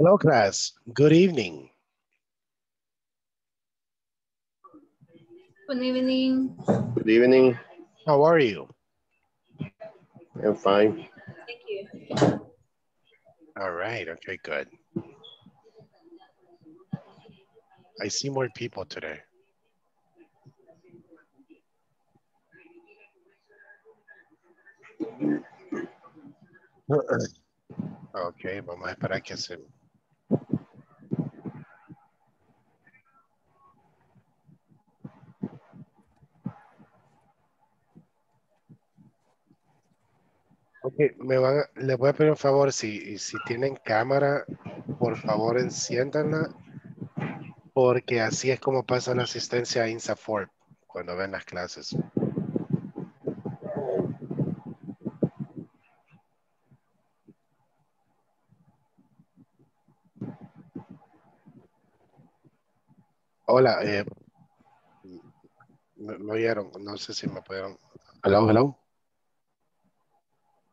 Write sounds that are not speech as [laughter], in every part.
Hello, class. Good evening. Good evening. Good evening. How are you? I'm fine. Thank you. All right. Okay, good. I see more people today. [clears throat] Ok, vamos a esperar que se... Me van a, les voy a pedir un favor, si, si tienen cámara, por favor enciéndanla, porque así es como pasa la asistencia a INSAFORP cuando ven las clases. Hola, eh, me, me oyeron, no sé si me pudieron. Hello, hello.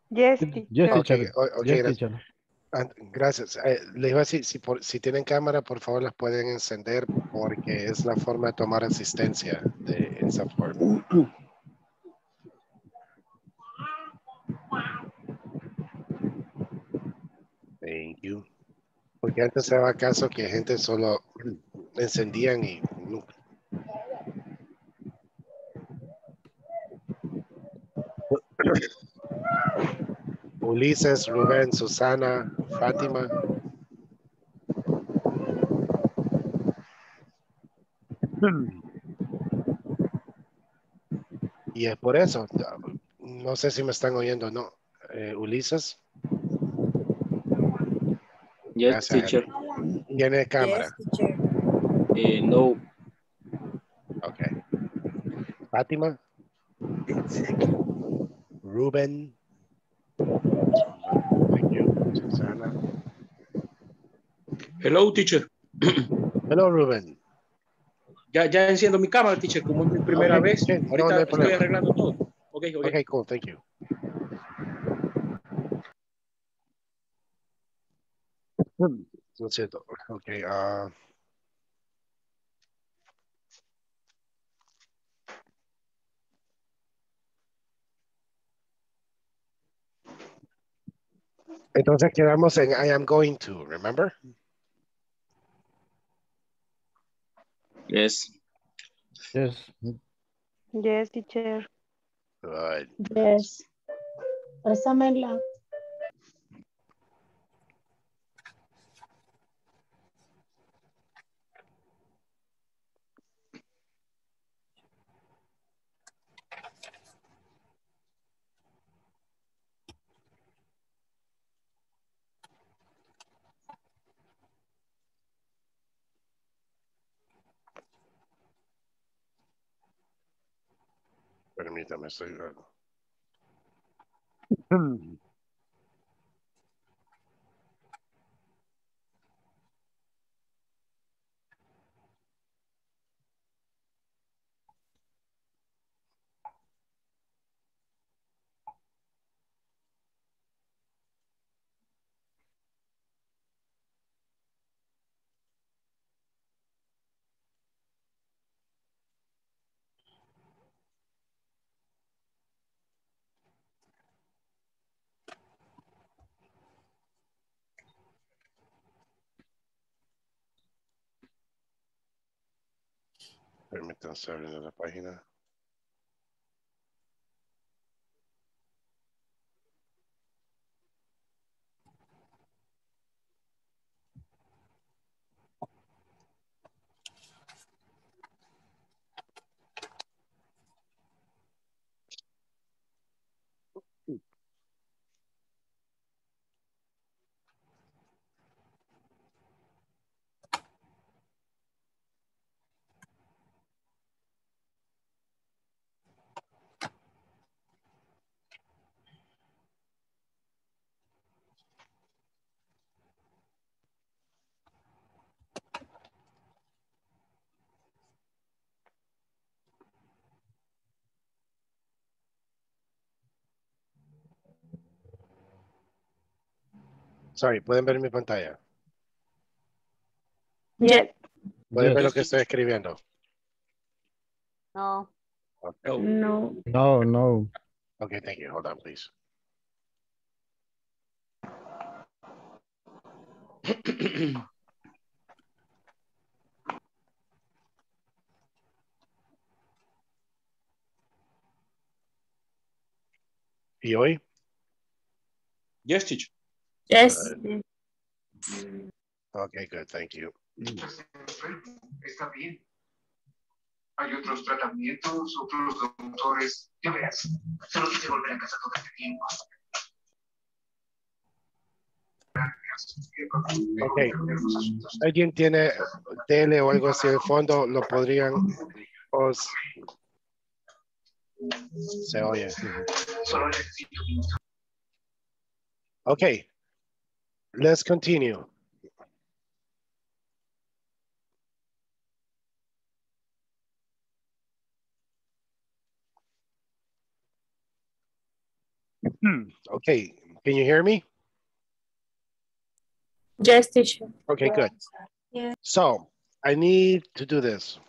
Yes, Yes, Ok, teacher. o- ok, Yes, gracias. Gracias. Eh, les iba a decir, si, por- si tienen cámara, por favor las pueden encender porque es la forma de tomar asistencia de esa forma. Thank you. Porque antes se daba caso que gente solo encendían y nunca. [coughs] Ulises, Rubén, Susana, Fátima. Y es por eso, no sé si me están oyendo o no. Eh, Ulises, Yes, Gracias, teacher. tiene cámara. Eh, no, Ok. Fátima. Rubén. Susana. hello, teacher. [clears throat] Hello, Rubén. Ya, ya enciendo mi cámara, teacher, como es mi primera Ok, vez. no, Ahorita no hay estoy problema. arreglando todo. Ok, ok. Okay, cool. Thank you. [clears throat] Lo siento. Okay. ah. Entonces quedamos en I am going to, remember? Yes. Yes. yes, teacher. Good. Yes. Présamela. Permítame, estoy. [laughs] Permítanme estoy abriendo la página. Sorry, pueden ver mi pantalla. Yes. ¿Pueden ver lo que estoy escribiendo? No. No. No. No, no. Okay, thank you. Hold on, please. [clears throat] ¿Y hoy? Yes, teacher. Yes. Okay, good, thank you. Está bien. Hay otros tratamientos, otros doctores. Ya verás. Solo quise volver a casa todo este tiempo. Okay. ¿Alguien tiene tele o algo así de fondo? ¿Lo podrían? o s- se oye. Solo necesito Okay. Let's continue. Hmm, Okay, can you hear me? Yes, teacher. Okay, good. Yeah. So I need to do this.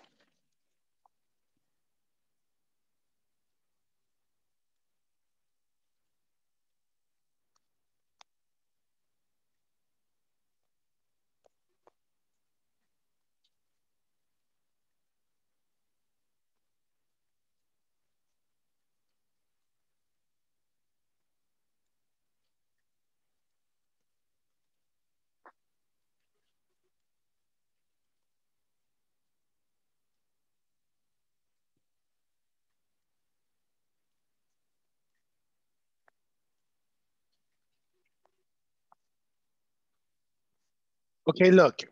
Okay, look.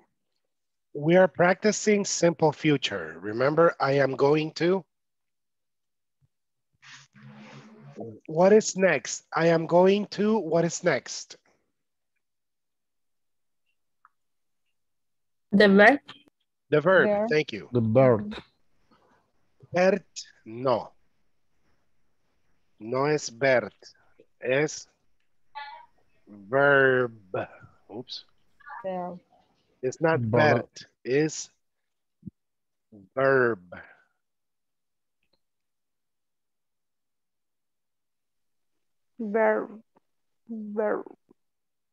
We are practicing simple future. Remember, I am going to. What is next? I am going to, what is next? The verb. The verb, Verb. thank you. The bird. Bert, no. No es Bert, es verb. Oops. Verb. It's not Verb. Bert, it's verb. Verb. Verb.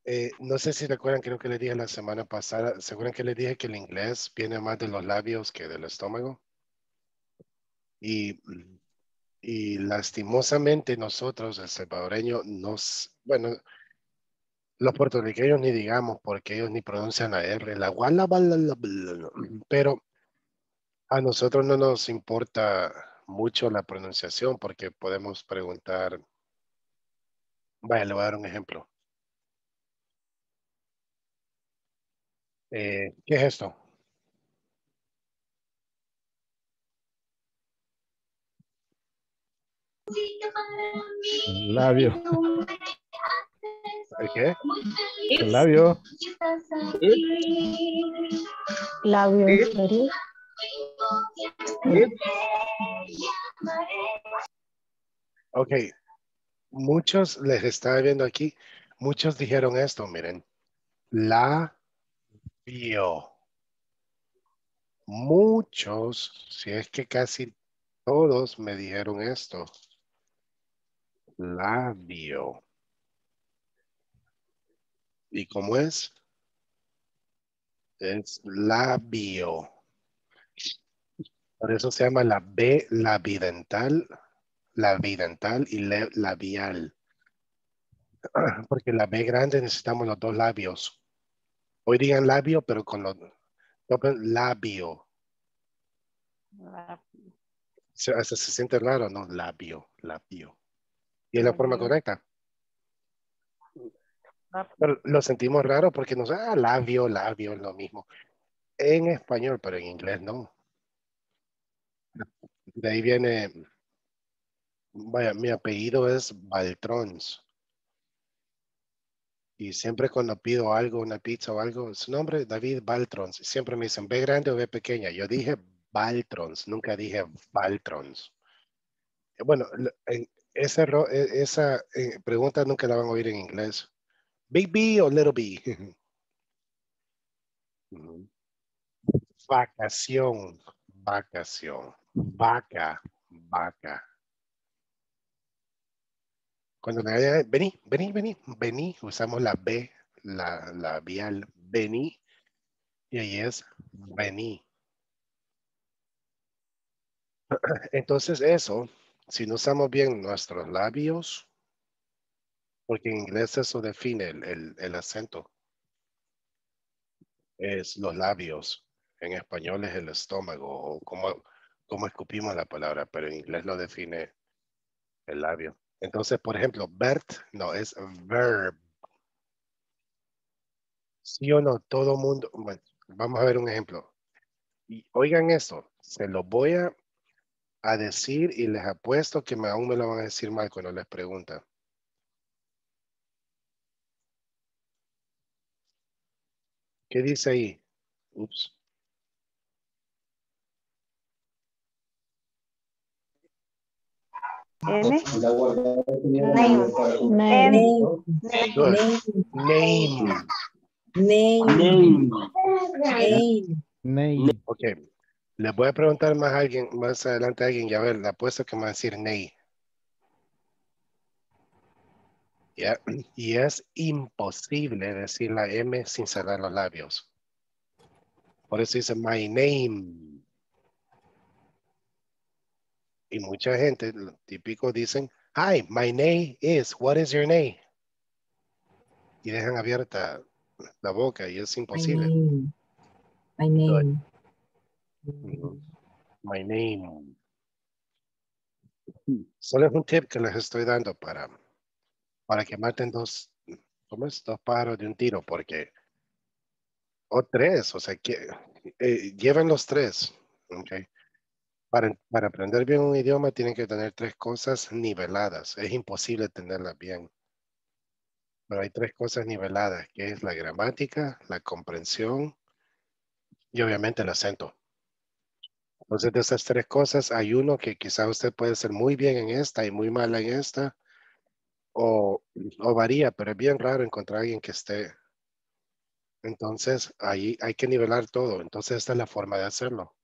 Eh, no sé si recuerdan, creo que les dije la semana pasada, ¿se acuerdan que les dije que el inglés viene más de los labios que del estómago? Y, y lastimosamente nosotros, el salvadoreño, nos, bueno, los puertorriqueños ni digamos, porque ellos ni pronuncian la R, la guala, bla, pero a nosotros no nos importa mucho la pronunciación porque podemos preguntar, vaya, le voy a dar un ejemplo. Eh, ¿Qué es esto? Labio. ¿El qué? El labio. Labio inferior. Ok. Muchos les estaba viendo aquí, muchos dijeron esto, miren. La vio. Muchos, si es que casi todos me dijeron esto. Labio. ¿Y cómo es? Es labio. Por eso se llama la B labidental, labidental y le- labial. [clears throat] Porque la B grande necesitamos los dos labios. Hoy digan labio, pero con los topen labio. Se, siente raro, ¿no? Labio, labio. Y es la forma Labio. correcta. Pero lo sentimos raro porque nos, ah, labio, labio, es lo mismo. En español, pero en inglés no. De ahí viene, vaya, mi apellido es Baltrons. Y siempre cuando pido algo, una pizza o algo, su nombre, David Baltrons. Siempre me dicen, ¿B grande o B pequeña? Yo dije Baltrons, nunca dije Baltrons. Bueno, en- esa, e- esa eh, pregunta nunca la van a oír en inglés. ¿Big B o Little B? [laughs] Vacación, vacación, vaca, vaca. Cuando me vayan, vení, vení, vení, vení, usamos la B, la, la vial, vení, y ahí es vení. [clears throat] Entonces eso, si no usamos bien nuestros labios, porque en inglés eso define el, el- el acento, es los labios, en español es el estómago, o como, como escupimos la palabra, pero en inglés lo define el labio. Entonces, por ejemplo, Bert, no, es verb. Sí o no, todo mundo, bueno, vamos a ver un ejemplo. Y oigan esto, se lo voy a, a decir y les apuesto que aún me lo van a decir mal cuando les preguntan. ¿Qué dice ahí? Ups. N. Name. Name. Name. Name. Name. Name. Name. Ok. Les voy a preguntar más a alguien, más adelante a alguien, y a ver, le apuesto que me va a decir Ney. Ya, [clears throat] Y es imposible decir la M sin cerrar los labios. Por eso dice my name. Y mucha gente, típico, dicen, hi, my name is, what is your name? Y dejan abierta la boca y es My imposible. name. My name. Ujú. My name. Solo es un tip que les estoy dando para, para que maten dos, ¿cómo es? Dos pájaros de un tiro, porque, o tres, o sea, que eh, lleven los tres, ¿ok? Para, para aprender bien un idioma tienen que tener tres cosas niveladas. Es imposible tenerlas bien. Pero hay tres cosas niveladas, que es la gramática, la comprensión y obviamente el acento. Entonces, de esas tres cosas, hay uno que quizá usted puede ser muy bien en esta y muy mala en esta, o, o varía, pero es bien raro encontrar a alguien que esté. Entonces, ahí hay que nivelar todo. Entonces, esta es la forma de hacerlo.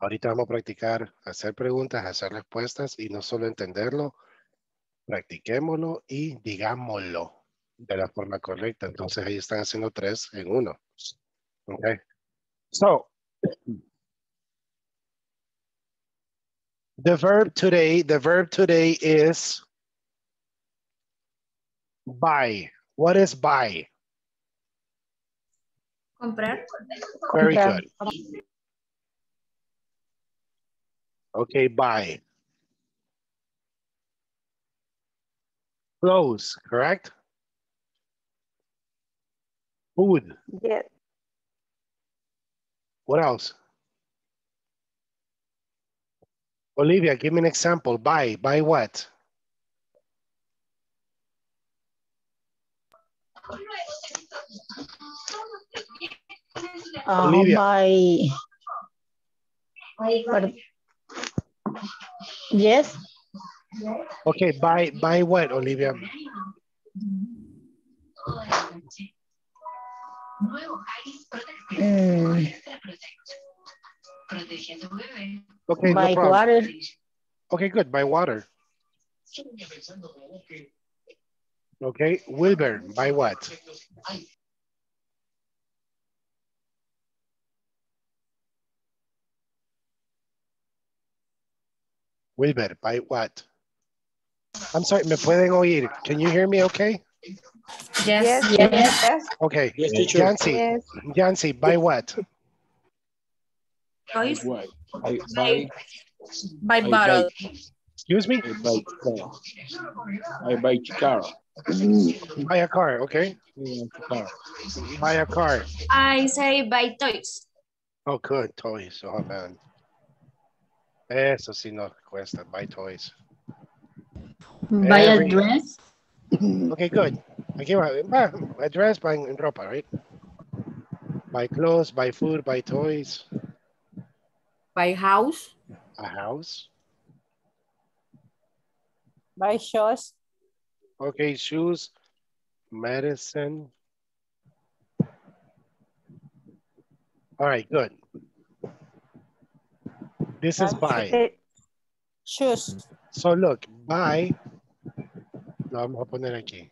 Ahorita vamos a practicar hacer preguntas, hacer respuestas y no solo entenderlo, practiquémoslo y digámoslo de la forma correcta. Entonces, ahí están haciendo tres en uno. Okay. So, The verb today, the verb today is buy. What is buy? Comprar. Very Comprar. good. Okay, buy. Clothes, correct? Food. Yes. What else? Olivia, give me an example. Buy. Buy what? Uh, by. But- Yes. Okay, buy. Buy what, Olivia? Mm, Okay, by no water. Okay, good. Buy water. Okay, Wilbur, buy what? Wilbur, buy what? I'm sorry, ¿me pueden oír? Can you hear me okay? Yes. Yes. Yes. Okay, Yes, teacher. Yancy, Yes. Yancy, buy what? Toys. Why? I By I bottle. Excuse me? I buy car. I buy car. Mm. Buy a car, okay? I want car. Buy a car. I say buy toys. Oh, good, toys, oh man. Eso sí no cuesta, buy toys. Mm. Buy Every- [laughs] ah, a dress. Okay, good. Aquí va, va, address, buy en ropa, right? Buy clothes, buy food, buy toys, By house. a house. By shoes. Okay, shoes, medicine. All right, good. This is buy. Eh, Shoes. So look, buy. Lo vamos a poner aquí.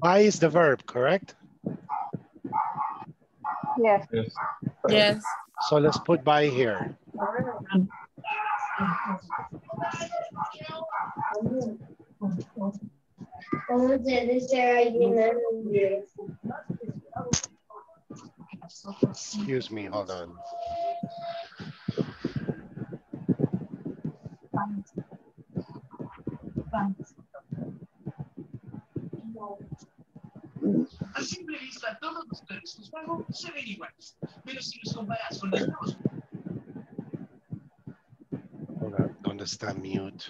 Buy is the verb, correct? Yes. Yes. So let's put by here. Excuse me, hold on. A simple vista, todos los textos juego se ven iguales. Pero si los comparas con los on. ¿Dónde está mute?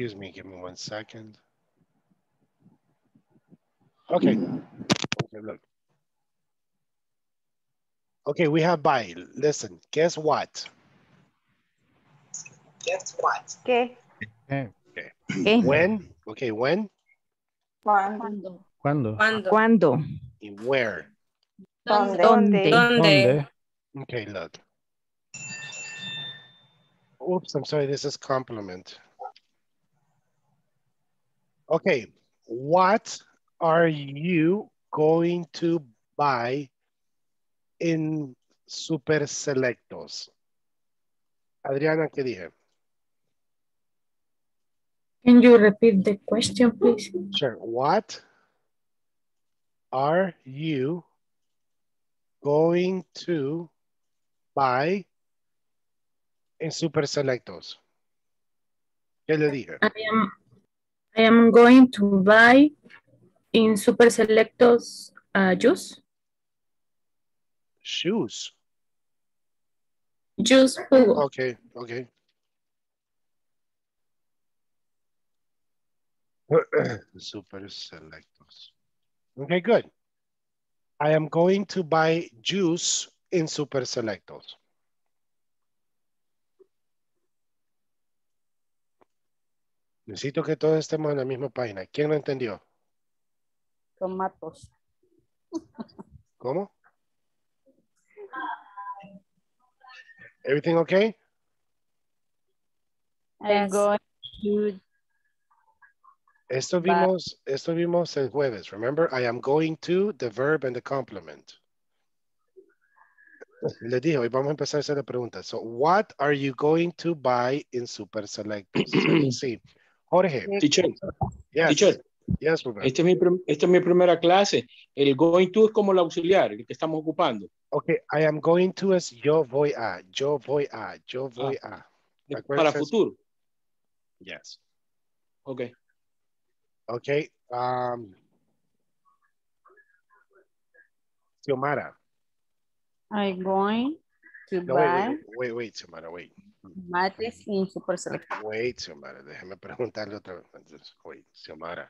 Excuse me, give me one second. Okay. Okay, look. Okay, we have buy. Listen, guess what? ¿Qué? Eh, ¿Qué? When? Okay, when ¿Cuándo? ¿Cuándo? ¿Cuándo? ¿Cuándo? and where? ¿Dónde? ¿Dónde? ¿Dónde? Okay, look. Oops, I'm sorry, this is compliment. Okay, what are you going to buy in Super Selectos? Adriana, ¿qué dije? Can you repeat the question, please? Sure. What are you going to buy in Super Selectos? ¿Qué le dije? I am, I am going to buy in Super Selectos uh, juice. Shoes. Juice jugo. Okay, okay. [coughs] Super Selectos. Okay, good. I am going to buy juice in Super Selectos. Necesito que todos estemos en la misma página. ¿Quién lo entendió? Tomatos. ¿Cómo? Everything okay? I'm going to Esto vimos, esto vimos el jueves. Remember, I am going to, the verb and the complement. Les dije, hoy vamos a empezar a hacer la pregunta. So, what are you going to buy in Super Selectos? So, [clears throat] sí. Jorge, Teacher, yes, teacher, yes, esta es, mi esta es mi primera clase. El going to es como el auxiliar, el que estamos ocupando. Okay, I am going to es yo voy a, yo voy a, yo voy a. Es Acuérdense- Para futuro. Yes. Ok. Okay. Um, Xiomara. I'm going to No, wait, buy wait, wait, wait, Xiomara, wait. Mates in Super Select. Wait, Xiomara, déjame preguntarle otra vez. Wait, Xiomara.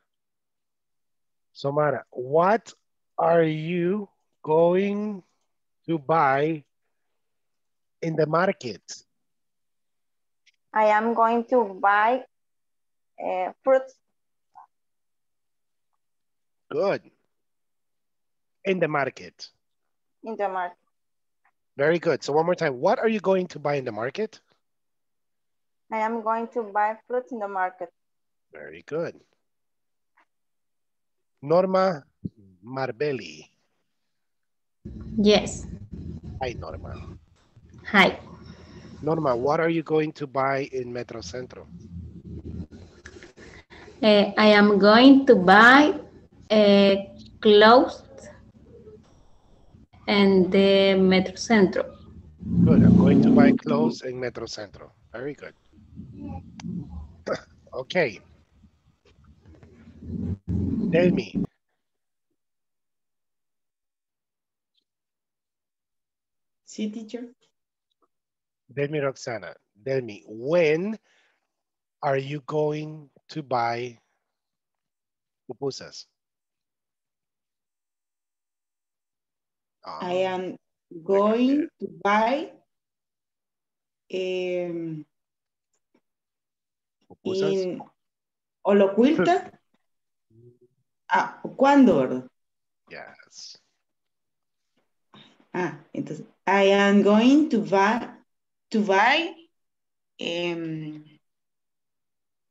Xiomara, what are you going to buy in the market? I am going to buy uh, fruits Good. In the market. in the market. Very good. So one more time. What are you going to buy in the market? I am going to buy fruit in the market. Very good. Norma Marbelli. Yes. Hi, Norma. Hi. Norma, what are you going to buy in Metro Centro? Uh, I am going to buy uh, clothes and the Metro Centro. Good. I'm going to buy clothes in Metro Centro. Very good. Okay. Tell me, Sí, teacher. tell me, Roxana, tell me, when are you going to buy pupusas? I Ah, am going to buy em, Pupusas. in- o lo oculta. [laughs] Ah, ¿cuándo, verdad? Yes. Ah, entonces, I am going to buy, to buy em,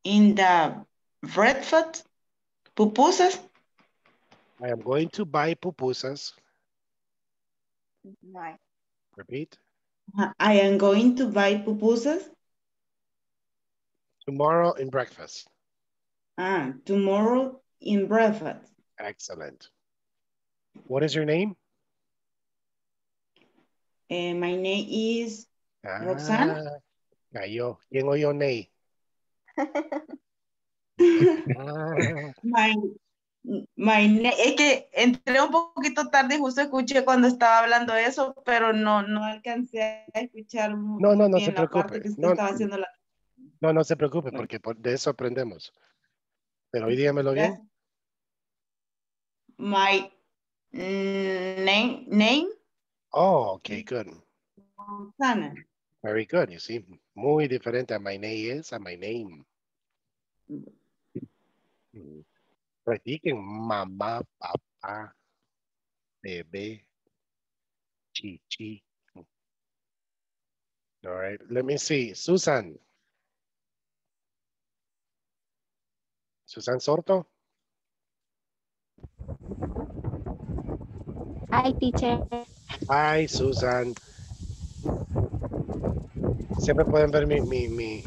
in the breakfast pupusas. I am going to buy pupusas. No. Repeat. I am going to buy pupusas Tomorrow in breakfast. ah, tomorrow in breakfast. Excellent. What is your name? And my name is Roxana? Ah, Cayó. ¿Quién oyó Ney? [laughs] My, my na- es que entré un poquito tarde y justo escuché cuando estaba hablando eso, pero no, no alcancé a escuchar No, no, no se preocupe. No, estaba haciendo la... no, no se preocupe porque por- de eso aprendemos. Pero hoy dígamelo bien. My name, name, Oh, okay, good. Roxana. Very good. You see, muy diferente a my name is a my name. Practiquen mamá, papá, bebé, chichi. All right, let me see. Susan. Susan Sorto. Hi, teacher. Hi, Susan. Siempre pueden ver mi, mi, mi,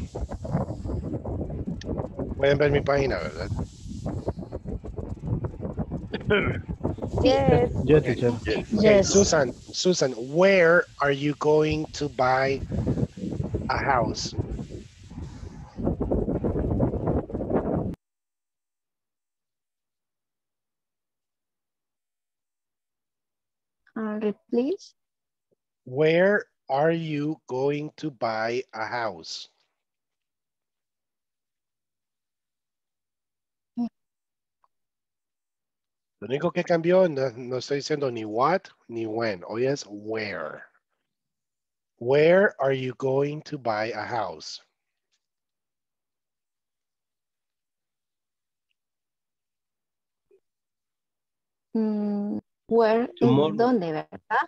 pueden ver mi página, ¿verdad? [coughs] Yes. Yes, teacher. Okay, Susan, Susan, where are you going to buy a house? Uh, repeat, please. Where are you going to buy a house? Lo único que cambió, no, no estoy diciendo ni what ni when. Hoy es where. Where are you going to buy a house? Mm, where, Tomorrow. ¿en dónde, verdad?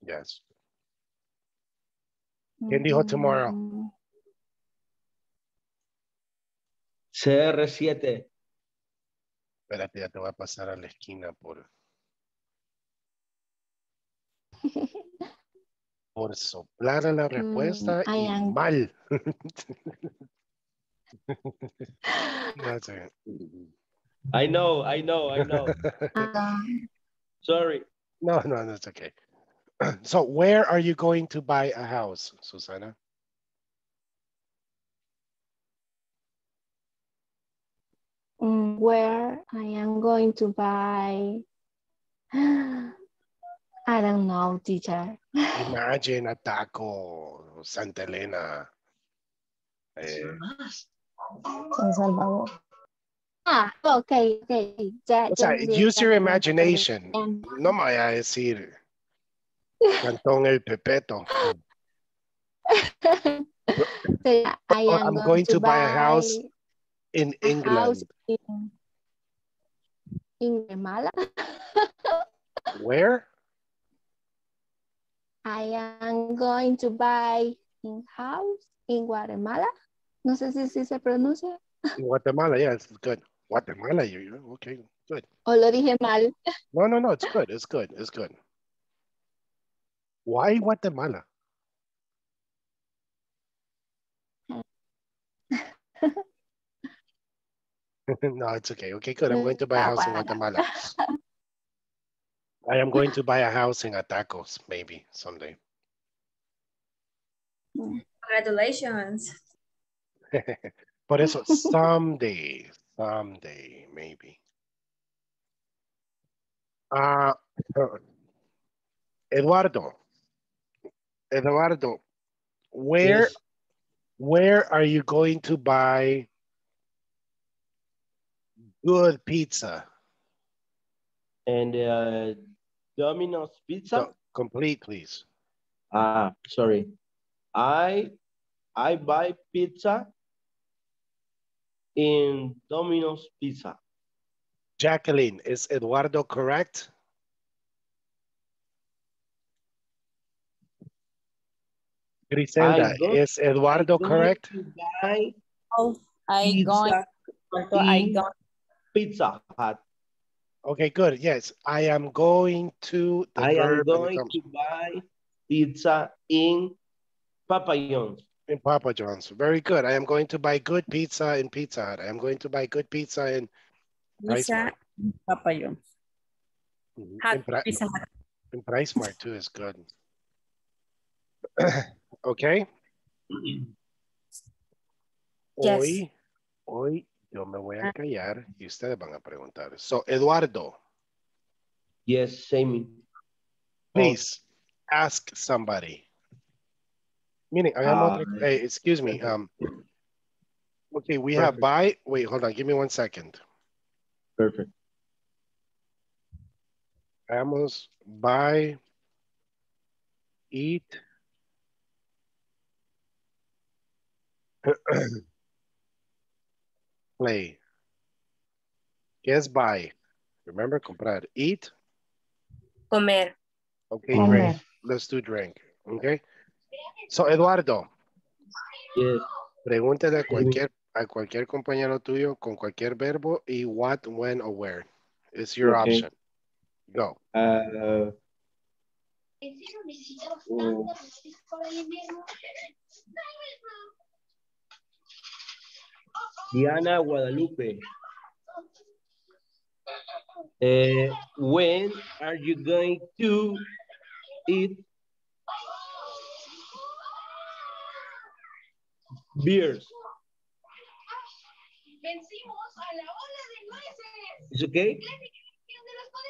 Yes. ¿Quién dijo tomorrow? Mm, CR7. Espérate, ya te voy a pasar a la esquina por, [laughs] por soplar a la respuesta I y am- mal. [laughs] No sé. I know, I know, I know. ah, Sorry. No, no, that's okay. [clears throat] So where are you going to buy a house, Susana? mm, where I am going to buy. [gasps] I don't know, teacher. [laughs] Imagine a taco, Santa Elena. Eh, San Salvador. Ah, okay, okay. Ya, o sea, ya use ya your imagination. No me vaya a decir Cantón El Pepeto. [laughs] Sería, I Oh, am I'm going to buy a house in a England. house in, in Guatemala. Where? I am going to buy in house in Guatemala. No sé si, si se pronuncia In Guatemala, yeah, it's good. Guatemala, you, you okay, good. o lo dije mal. No, no, no, it's good, it's good, it's good. Why Guatemala? [laughs] no, it's okay. Okay, good. I'm going to buy a house in Guatemala. I am going to buy a house in Atacos, maybe someday. Congratulations. [laughs] Por eso, someday, someday, maybe. Ah, Eduardo, Eduardo, where, Yes. where are you going to buy good pizza? And uh, Domino's Pizza. No, complete, please. Ah, sorry. I I buy pizza in Domino's Pizza. Jacqueline, is Eduardo correct? Griselda, is Eduardo Going correct? to Oh, I pizza going, so I in going, Pizza Hut. Okay, good. Yes, I am going to. the I am going to buy pizza in Papa John's. In Papa John's. Very good. I am going to buy good pizza in Pizza Hut. I am going to buy good pizza in Price pizza, Mart. Papa John's. Mhm. Hut, In, Pri- Pizza Hut. in Price Mart too is good. [coughs] okay. [clears throat] Yes. Hoy, hoy yo me voy a callar y ustedes van a preguntar. So, Eduardo, Yes, same. please ask somebody. Meaning, hagamos otra- Ah, hey, excuse me. Um, okay, we have Perfect. buy. Wait, hold on. Give me one second. Perfect. Hagamos buy, eat. [clears throat] Play. ¿Qué es buy? Remember, comprar. Eat. Comer. Okay, Comer. great. Let's do drink. Okay. So, Eduardo, Yes. pregúntale a cualquier, a cualquier compañero tuyo con cualquier verbo y what, when, or where. It's your Okay. option. Go. Uh, Diana Guadalupe. Uh, when are you going to eat beers? It's okay?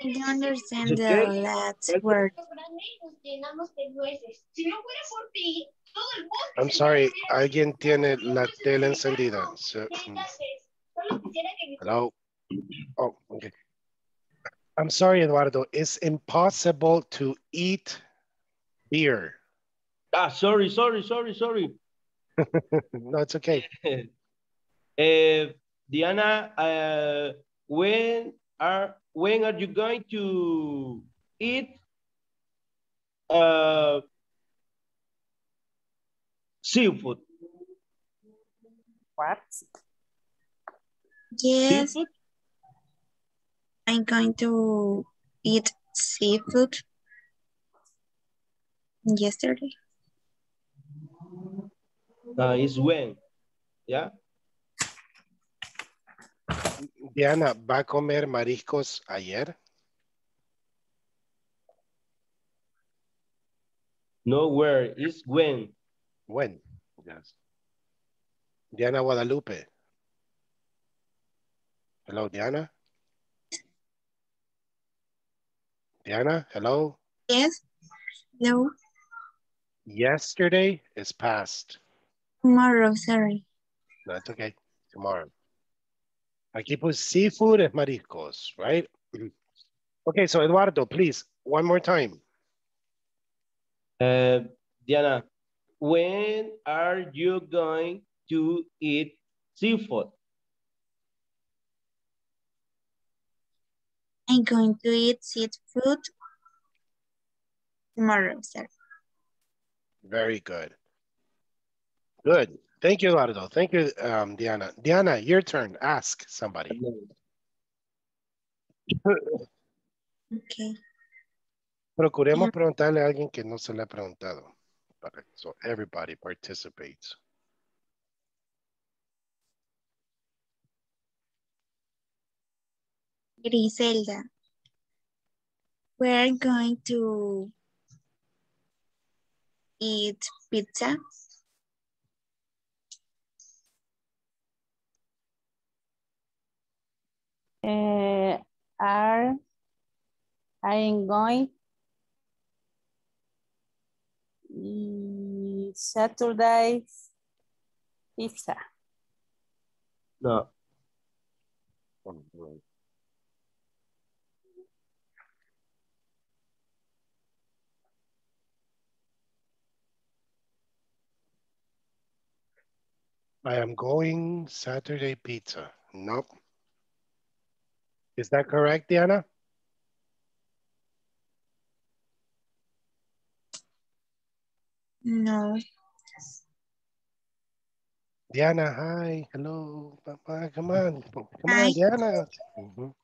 I don't understand It's the okay? last word. I'm sorry, alguien tiene la tele encendida. So, mm, hello? Oh, okay. I'm sorry, Eduardo. It's impossible to eat beer. Ah, sorry, sorry, sorry, sorry. [laughs] no, it's okay. Uh, [laughs] Diana, uh, when are when are you going to eat uh, seafood? What? Yes, Seafood? I'm going to eat seafood yesterday. Uh, is when? Yeah. Diana, ¿va a comer mariscos ayer? No, where is when? When? Yes. Diana Guadalupe. Hello, Diana? Diana, hello? Yes, no, Yesterday is past. Tomorrow, sorry. No, it's okay. Tomorrow. Aquí pues seafood es mariscos, right? [clears throat] Okay, so Eduardo, please, one more time. Uh, Diana, when are you going to eat seafood? I'm going to eat seafood tomorrow, sorry. Very good. Good. Thank you, Eduardo. Thank you, um, Diana. Diana, your turn. Ask somebody. Okay. Procuremos preguntarle a alguien que no se le ha preguntado. So everybody participates. Griselda, we're going to eat pizza. Uh, are I going mm, Saturday pizza. No. I am going Saturday pizza. Nope. Is that correct, Diana? No. Diana, hi. Hello. Papa, come on. Come Hi. on, Diana. [laughs]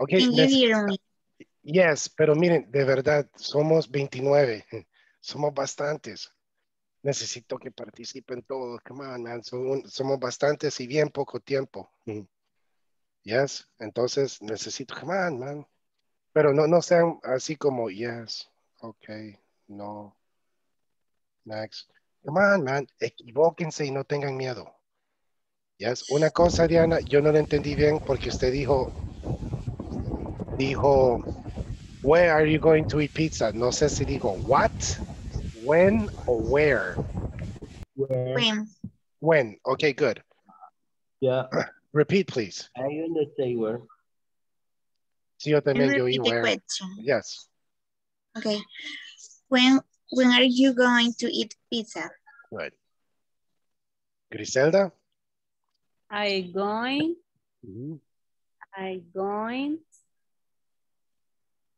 Okay, let's- hear me? Yes, pero miren, de verdad, somos 29. [laughs] Somos bastantes. Necesito que participen todos. Come on, man. Somos bastantes y bien poco tiempo. Yes. Entonces, necesito, come on, man. Pero no, no sean así como, yes. Ok. No. Next. Come on, man. Equivóquense y no tengan miedo. Yes. Una cosa, Diana, yo no lo entendí bien porque usted dijo, dijo, where are you going to eat pizza? No sé si dijo what, when or where. When? When. Okay, good. Yeah, Repeat, please. I understand where. Sí, yo Can también you yo oí the where. question? Yes. Okay. When when are you going to eat pizza? Good. Griselda? I going, I going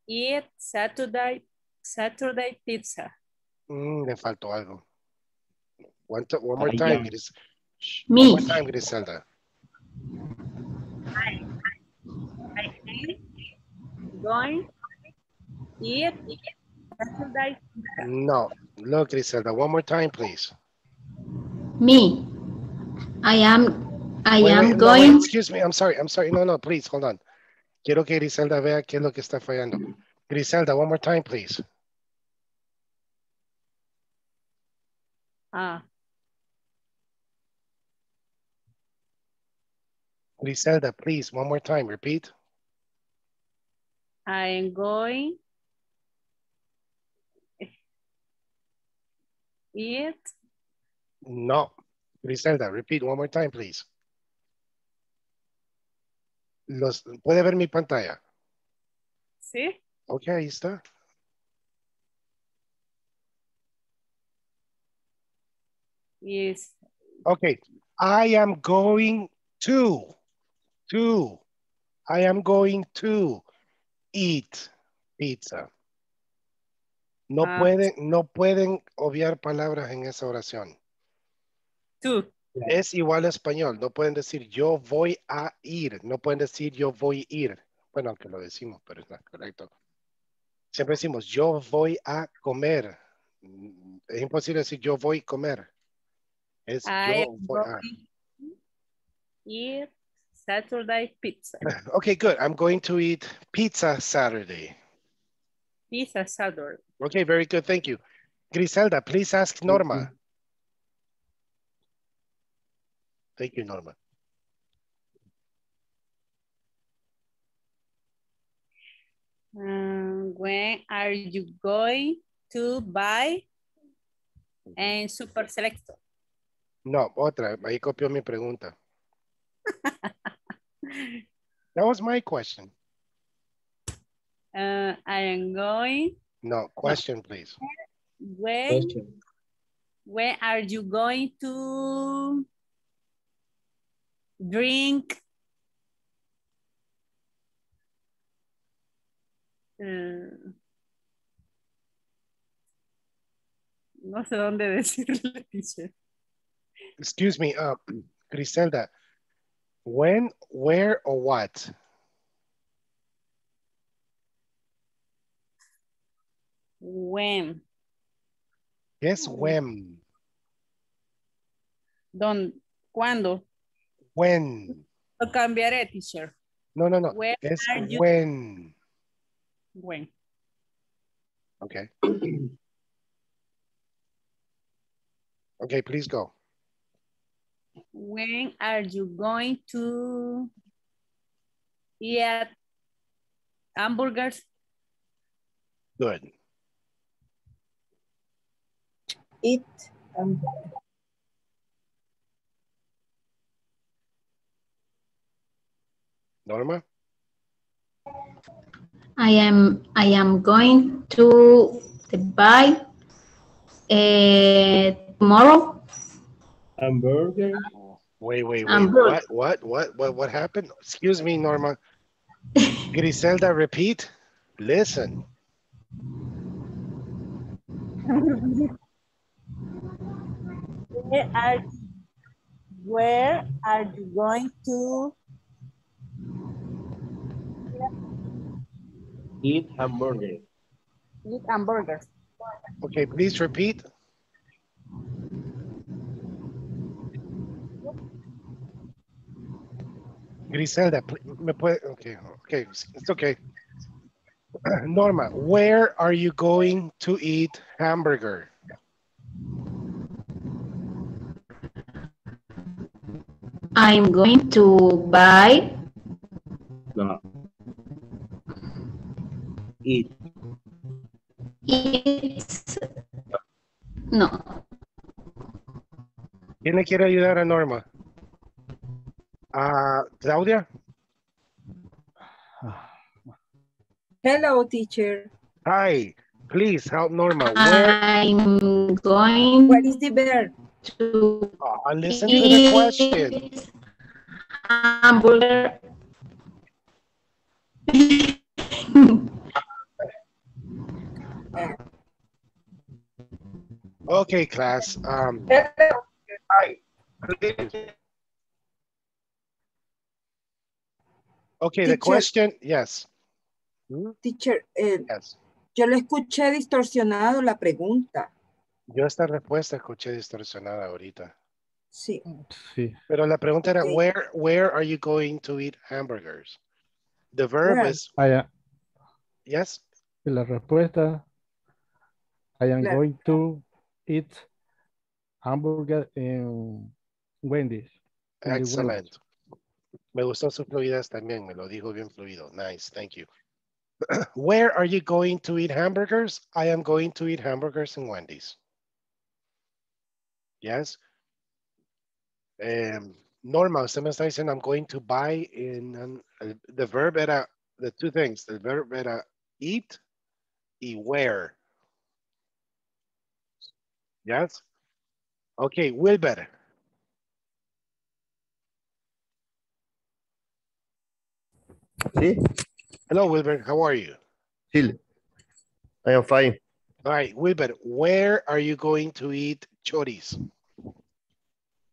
eat Saturday, Saturday pizza. Mm, le faltó algo. One, one more time, am. Gris- Me. One more time, Griselda. I am going eat Saturday pizza. No, look, Griselda, one more time, please. Me. I am, I Wait, am wait, no, wait, going, excuse me, I'm sorry, I'm sorry. No, no, please, hold on. Quiero que Griselda vea qué es lo que está fallando. Griselda, one more time, please. Ah, Griselda, please, one more time, repeat. I am going eat No. Griselda, repeat one more time, please. Los, ¿Puede ver mi pantalla? ¿sí? Ok, ahí está. Yes. Okay. I am going to, to, I am going to eat pizza. No Ah. pueden, no pueden obviar palabras en esa oración. Tú. Es igual a español. No pueden decir yo voy a ir. No pueden decir yo voy a ir. Bueno, aunque lo decimos, pero es correcto. Siempre decimos yo voy a comer. Es imposible decir yo voy a comer. Es I yo voy a. eat Saturday pizza. [laughs] Okay, good. I'm going to eat pizza Saturday. Pizza Saturday. Okay, very good. Thank you. Griselda, please ask Norma. Thank you, Norma. Um, when are you going to buy en Super Selecto? No, otra. Ahí copió mi pregunta. [laughs] That was my question. Uh, I am going. No, question, please. When, when are you going to drink? Uh, no sé dónde decirle, [laughs] teacher. Excuse me, uh, Griselda. When, where, or what? When, Yes, when. ¿dónde, cuándo? When. Lo cambiaré, teacher. No, no, no. When Es are you- when. When. Okay. [clears throat] Okay, please go. When are you going to eat hamburgers? Good. Eat Norma? I am, I am going to buy uh, tomorrow Hamburger. Wait, wait, wait. Hamburg. What, what, what, what, what happened? Excuse me, Norma. Griselda, repeat. Listen. Where are where are you going to Eat hamburger. eat hamburgers? Okay, please repeat. Griselda, pl- me puede, okay, okay, it's okay. [clears throat] Norma, where are you going to eat hamburger? I'm going to buy No. Eat. it. No, ¿Quién le quiere ayudar a Norma? Ah, Claudia? Hello, teacher. Hi, please help Norma. Where? I'm going What is the verb? to Ah, listen to the question. eat hamburger. Okay, class. Um, okay, the Teacher. question, yes. Hmm? Teacher, eh, Yes. yo le escuché distorsionado la pregunta. Yo esta respuesta escuché distorsionada ahorita. Sí. Sí. Pero la pregunta era, where, where are you going to eat hamburgers? The verb Where? is, I am- yes? y la respuesta, I am going to eat hamburger in Wendy's. in the Excellent. Me gustó su fluidez también, me lo dijo bien fluido. Nice, thank you. [clears throat] Where are you going to eat hamburgers? I am going to eat hamburgers in Wendy's. Yes. Em, Norma, usted me está diciendo, I'm going to buy in, an- the verb era, the two things, the verb era eat y where. Yes. Okay, Wilber. Sí, Hello, Wilber. How are you? Chile. I am fine. All right, Wilber, where are you going to eat choris?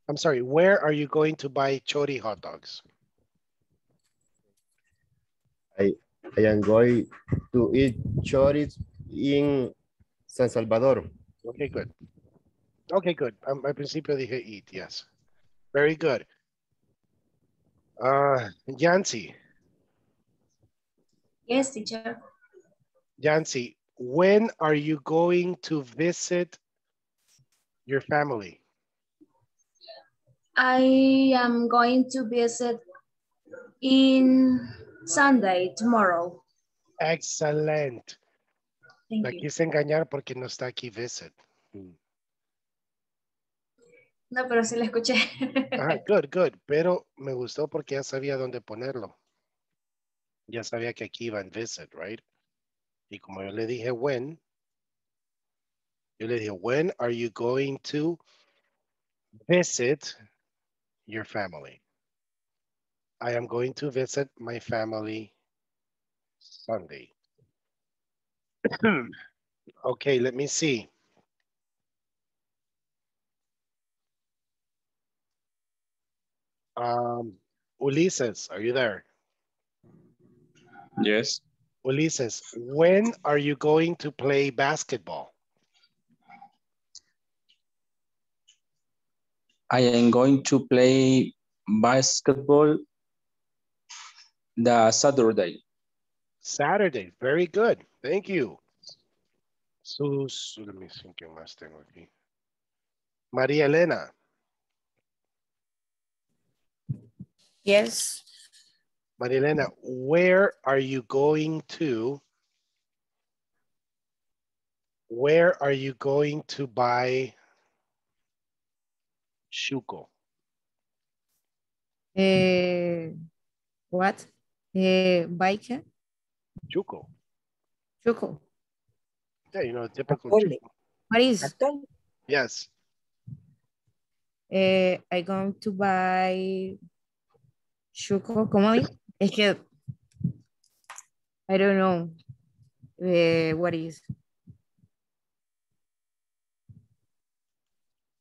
I'm sorry, where are you going to buy chori hot dogs? I, I am going to eat chorizo in San Salvador. Okay, good. Okay, good. Um, al principio dije eat, yes. Very good. Uh, Yancy, Yes, teacher. Yancy, when are you going to visit your family? I am going to visit in Sunday tomorrow. Excellent. Thank La you. quise engañar porque no está aquí visit. Mm. No, pero sí la escuché. [laughs] Ah, good, good. Pero me gustó porque ya sabía dónde ponerlo. Ya sabía que aquí iba en visit, right? Y como yo le dije when, yo le dije, when are you going to visit your family? I am going to visit my family Sunday. [clears throat] okay, let me see. Um, are you there? Yes. Ulises, when are you going to play basketball? I am going to play basketball the Saturday. Saturday, very good. Thank you. Sus, let me see qué más tengo aquí. María Elena, Yes. María Elena, where are you going to? Where are you going to buy Chuco? Eh, what? Eh, bike? Chuco. Chuco. Yeah, you know, typical Atole. What is? Yes. Eh, I going to buy chuco. ¿Cómo dice? Es que I don't know eh, what is.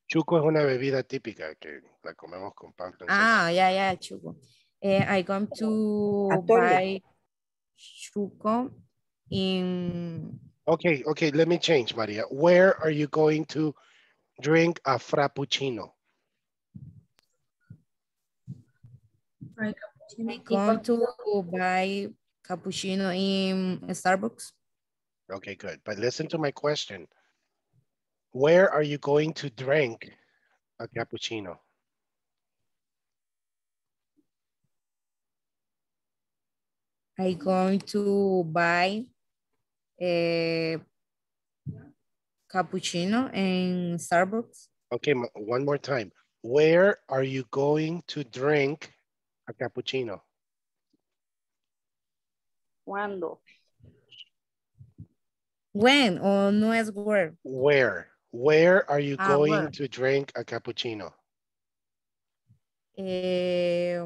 Chuco es una bebida típica que la comemos con pan francés. Ah, yeah, yeah, chuco. Eh, I come to buy chuco in Okay, okay, let me change, Maria. Where are you going to drink a frappuccino? Right. I going to buy cappuccino in Starbucks. Okay, good. But listen to my question. Where are you going to drink a cappuccino? I going to buy a cappuccino in Starbucks. Okay, one more time. Where are you going to drink a cappuccino? ¿Cuándo? When o no es where. Where? Where are you Ah, going where? to drink a cappuccino? Eh,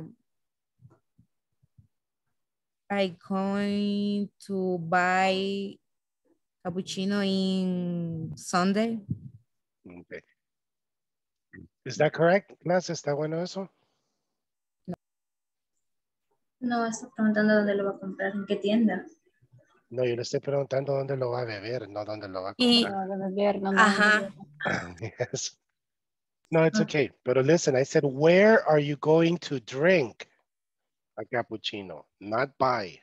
I going to buy cappuccino in Sunday. Okay. Is that correct? Class, ¿está bueno eso? No, está preguntando dónde lo va a comprar, en qué tienda. No, yo le estoy preguntando dónde lo va a beber, no dónde lo va a Y- comprar. Ajá. [laughs] yes. No, it's okay. But listen, I said, where are you going to drink a cappuccino? Not buy.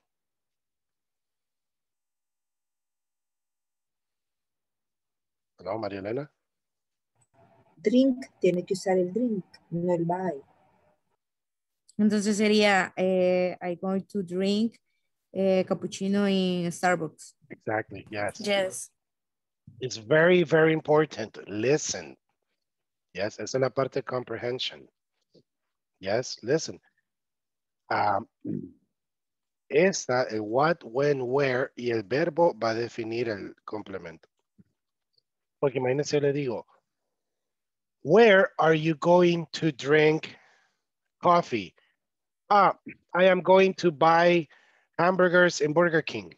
Hello, María Elena? Drink, tiene que usar el drink, no el buy. Entonces sería, eh, I'm going to drink eh, cappuccino in Starbucks. Exactly, yes. Yes. It's very, very important. Listen. Yes, esa es la parte de comprehension. Yes, listen. Um, esta, el what, when, where y el verbo va a definir el complemento. Porque imagínense, le digo, where are you going to drink coffee? Ah, I am going to buy hamburgers in Burger King.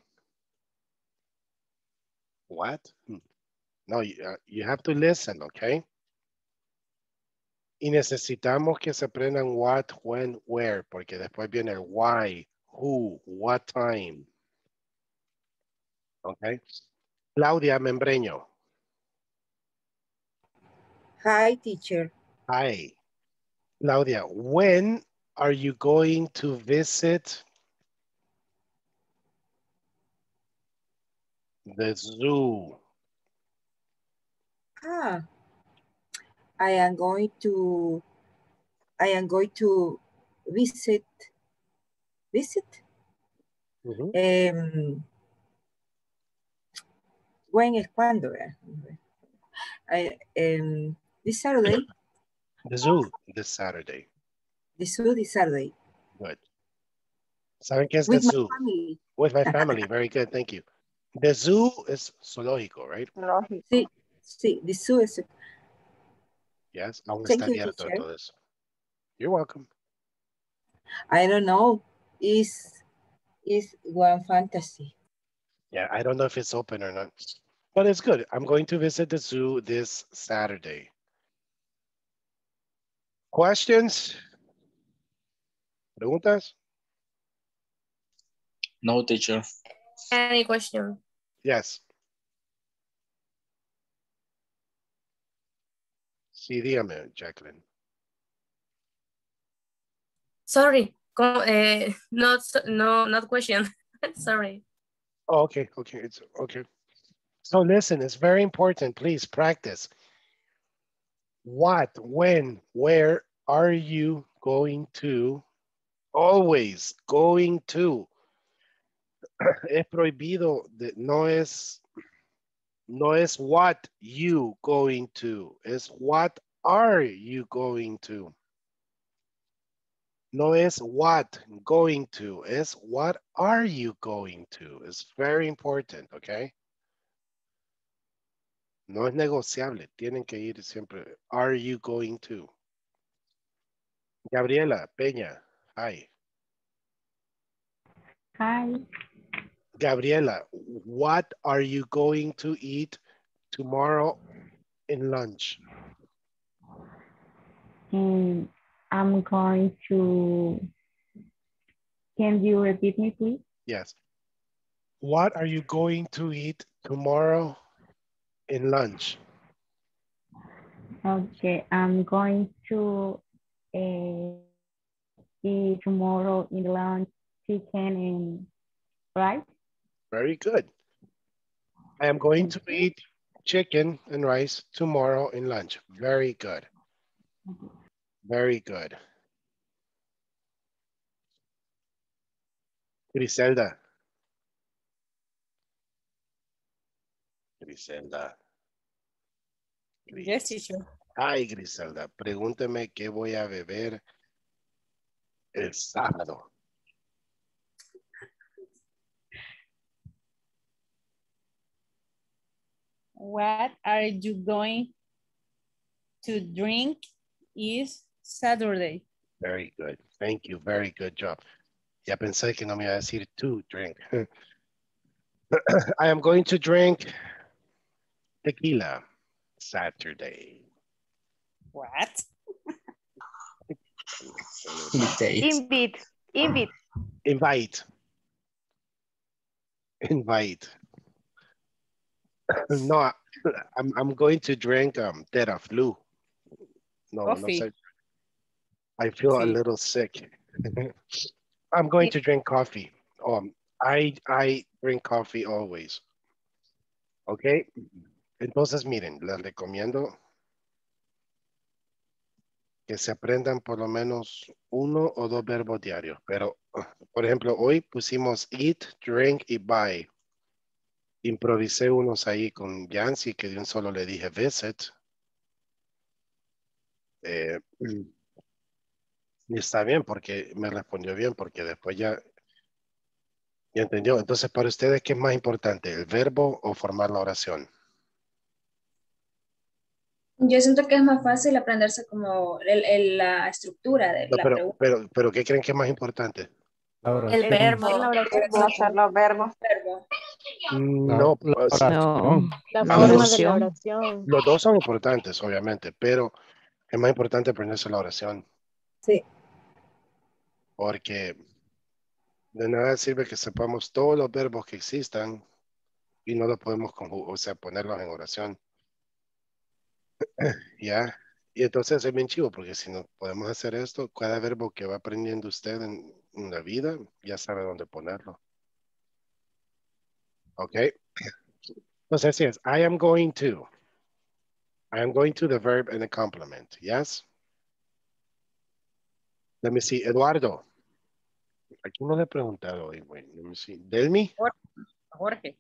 What? Hmm. No, you, uh, you have to listen, okay? Y necesitamos que se aprendan what, when, where, porque después viene el why, who, what time. Okay? Claudia Membreño. Hi, teacher. Hi. Claudia, when are you going to visit the zoo? Ah, I am going to, I am going to visit, visit? Em, when es cuando, ¿verdad? I, em, this Saturday, The zoo this Saturday. This zoo this Saturday. Good. ¿Saben qué es With the my zoo? family. With my family. Very good. Thank you. The zoo is zoológico, right? Sí, sí, the zoo is, Yes. Aún Thank está you, abierto teacher. todo eso. You're welcome. I don't know, is, is one fantasy. Yeah, I don't know if it's open or not, but it's good. I'm going to visit the zoo this Saturday. Questions? Preguntas? No, teacher. Any question? Yes. Sí, dígame, Jacqueline. Sorry, co- eh, not no not question. [laughs] Sorry. Oh, okay, okay, it's okay. So listen, it's very important. Please practice. What, when, where are you going to? Always going to. [clears throat] Es prohibido, de- no es, no es what you going to, es what are you going to. No es what going to, es what are you going to. It's very important, okay? No es negociable, tienen que ir siempre. Are you going to? Gabriela Peña. Hi. Hi. Gabriela, what are you going to eat tomorrow in lunch? And I'm going to, can you repeat me, please? Yes. What are you going to eat tomorrow in lunch? Okay, I'm going to uh, eat tomorrow in lunch chicken and rice. Very good. I am going to eat chicken and rice tomorrow in lunch. Very good. Very good. Griselda. Griselda. Yes, teacher. Ay, Griselda, pregúnteme qué voy a beber el sábado. What are you going to drink is Saturday? Very good. Thank you. Very good job. Ya pensé que no me iba a decir to drink. [laughs] I am going to drink tequila Saturday. What? Invite. Invite. Invite. Invite. no, I- I'm I'm going to drink um Theraflu. No, no Coffee. sé. I feel a little sick. [laughs] I'm going to drink coffee. Um, I I drink coffee always. Okay. Entonces, miren, les recomiendo que se aprendan por lo menos uno o dos verbos diarios. Pero, por ejemplo, hoy pusimos eat, drink y buy. Improvisé unos ahí con Yancy que de un solo le dije visit. Eh, y está bien porque me respondió bien porque después ya, ya entendió. Entonces, para ustedes, ¿qué es más importante? ¿El verbo o formar la oración? Yo siento que es más fácil aprenderse como el- el- la estructura de No, la pero, pregunta. pero, pero, ¿qué creen que es más importante? El verbo. Hacer los verbos. No, la oración. La La forma de oración. la oración. Los dos son importantes, obviamente, pero es más importante aprenderse la oración. Sí. Porque de nada sirve que sepamos todos los verbos que existan y no los podemos conjugar, o sea, ponerlos en oración. [clears throat] ¿Ya? Y entonces es bien chivo, porque si no podemos hacer esto, cada verbo que va aprendiendo usted en, en la vida, ya sabe dónde ponerlo. ¿Ok? [clears throat] Entonces así es, I am going to. I am going to the verb and the complement, yes? Let me see, Eduardo. Aquí no le he preguntado hoy, güey. Let me see. Delmi? Jorge.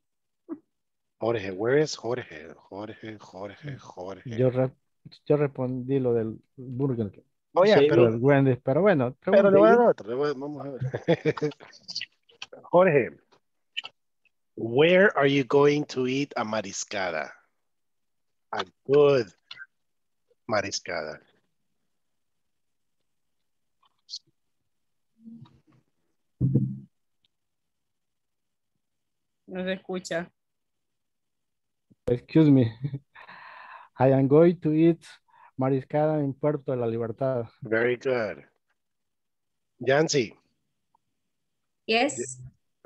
Jorge, where is Jorge? Jorge, Jorge, Jorge. Yo, re- yo respondí lo del Burger King. Oh, yeah, Sí, pero- lo del Wendy's, pero bueno. Pero le voy a dar otro, vamos a ver. [laughs] Jorge, where are you going to eat a mariscada? A good mariscada. No se escucha. Excuse me. [laughs] I am going to eat mariscada in Puerto de la Libertad. Very good. Yancy, Yes.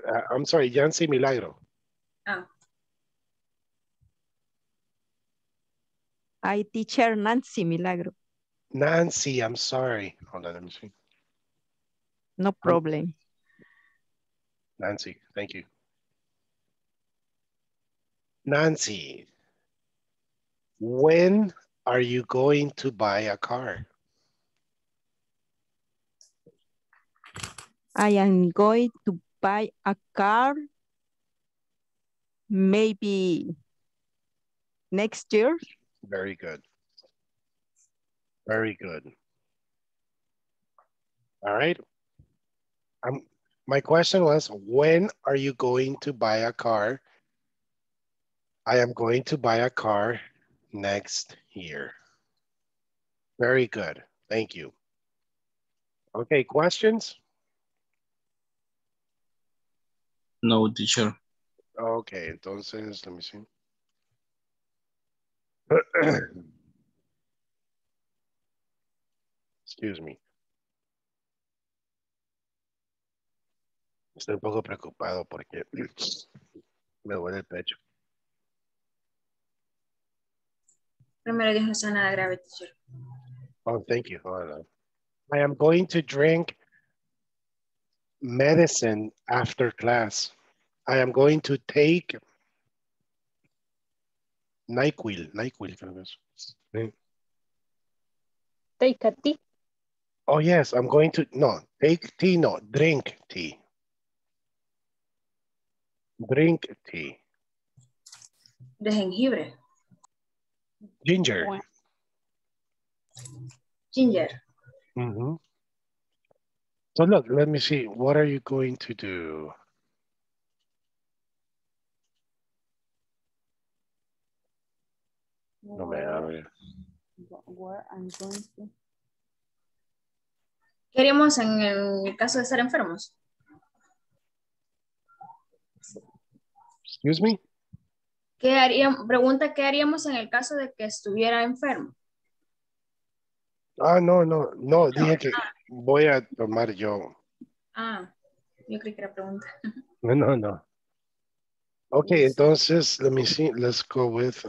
uh, I'm sorry, Yancy Milagro. Ah. Hi, teacher Nancy Milagro. Nancy, I'm sorry. Hold on, let me see. No problem. Nancy, thank you. Nancy, when are you going to buy a car? I am going to buy a car maybe next year. Very good. Very good. All right. Um, my question was, when are you going to buy a car? I am going to buy a car next year. Very good. Thank you. Okay, questions? No, teacher. Okay, entonces, let me see. [clears throat] Excuse me. Estoy un poco preocupado porque [clears throat] me duele el pecho. Primero Dios no sea nada grave, teacher. Oh, thank you. Hold. I am going to drink medicine after class. I am going to take NyQuil. NyQuil, creo que es. Sí. Take a tea. Oh, yes, I'm going to, no, take tea, no, drink tea. Drink tea. De jengibre. Ginger. Ginger. Mhm. So look, let me see. What are you going to do? No me abre. Where I'm going to. ¿Qué haríamos en el caso de estar enfermos? Excuse me? ¿Qué haríamos? Pregunta, ¿qué haríamos en el caso de que estuviera enfermo? Ah, no, no, no, dije que voy a tomar yo. Ah, yo creí que era pregunta. No, no, no. Okay, entonces, let me see. Let's go with.